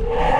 Yeah.